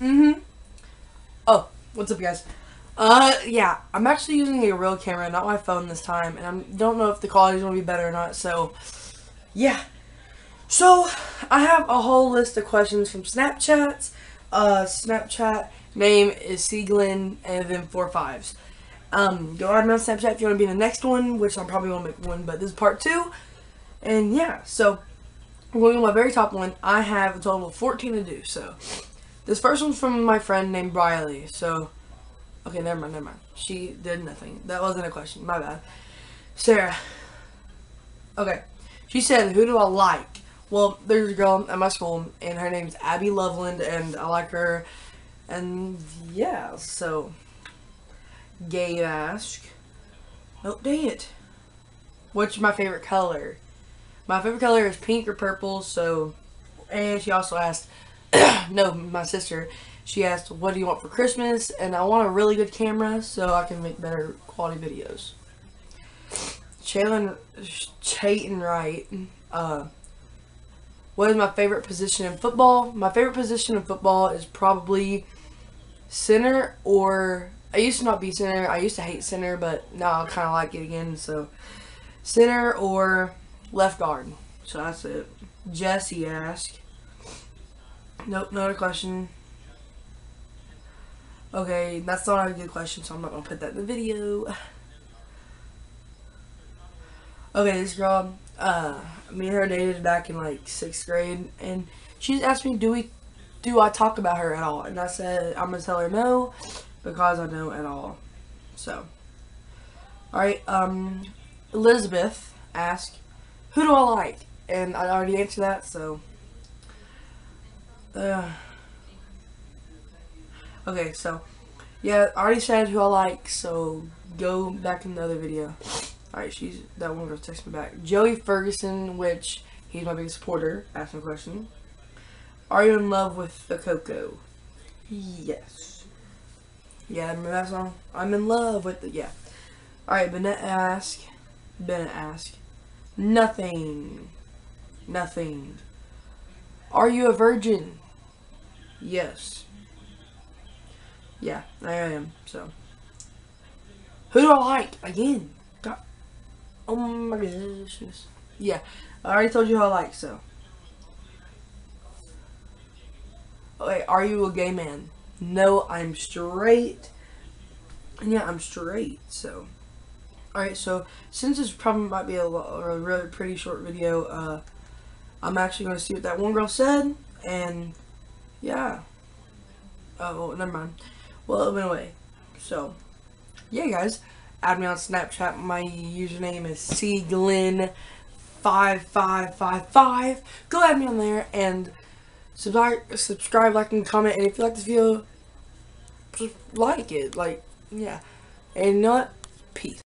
Mm-hmm. Oh, what's up, guys? Uh, yeah, I'm actually using a real camera, not my phone this time, and I don't know if the quality's gonna be better or not, so, yeah. So, I have a whole list of questions from Snapchat. Uh, Snapchat name is cglin, and then four fives. Um, go ahead and on Snapchat if you want to be in the next one, which I probably won't make one, but this is part two. And yeah, so, going to my very top one, I have a total of 14 to do, so. This first one's from my friend named Briley, so. Okay, never mind, never mind. She did nothing. That wasn't a question, my bad. Sarah. Okay. She said, who do I like? Well, there's a girl at my school, and her name's Abby Loveland, and I like her. And yeah, so. Gay ask. Oh, dang it. What's my favorite color? My favorite color is pink or purple, so. And she also asked, no, my sister, she asked, what do you want for Christmas? And I want a really good camera so I can make better quality videos. Chayton, Chayton Wright, uh, what is my favorite position in football? My favorite position in football is probably center or I used to not be center. I used to hate center, but now I kind of like it again. So center or left guard. So that's it. Jesse asked. Nope, not a question. Okay, that's not a good question, so I'm not gonna put that in the video. Okay, this girl, uh, me and her dated back in like sixth grade, and she asked me, "Do we, do I talk about her at all?" And I said, "I'm gonna tell her no, because I don't at all." So, all right, um, Elizabeth asked, "Who do I like?" And I already answered that, so. Uh, okay, so, yeah, I already said who I like, so go back in the other video. Alright, she's, that one girl texted me back. Joey Ferguson, which, he's my biggest supporter, asked me a question. Are you in love with the Coco? Yes. Yeah, remember that song? I'm in love with the, yeah. Alright, Bennett ask, Bennett ask, nothing, nothing. Are you a virgin? Yes. Yeah, I am, so. Who do I like? Again. God. Oh my goodness. Yeah, I already told you who I like, so. Okay, are you a gay man? No, I'm straight. And yeah, I'm straight, so. Alright, so, since this probably might be a, a really pretty short video, uh, I'm actually going to see what that one girl said, and yeah. Oh, never mind. Well, it went away. So, yeah, guys. Add me on Snapchat. My username is cglin5555. Go add me on there and subscribe, subscribe, like, and comment. And if you like this video, just like it. Like, yeah. And what? Peace.